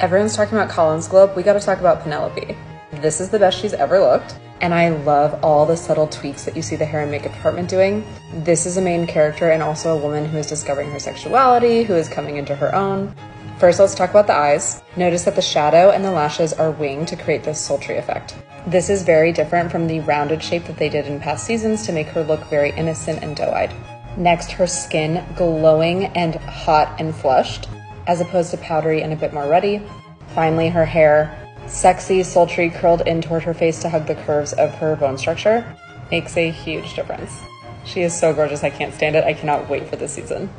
Everyone's talking about Colin's globe. We gotta talk about Penelope. This is the best she's ever looked. And I love all the subtle tweaks that you see the hair and makeup department doing. This is a main character and also a woman who is discovering her sexuality, who is coming into her own. First, let's talk about the eyes. Notice that the shadow and the lashes are winged to create this sultry effect. This is very different from the rounded shape that they did in past seasons to make her look very innocent and doe-eyed. Next, her skin glowing and hot and flushed, as opposed to powdery and a bit more ruddy. Finally, her hair, sexy, sultry, curled in toward her face to hug the curves of her bone structure, makes a huge difference. She is so gorgeous, I can't stand it. I cannot wait for this season.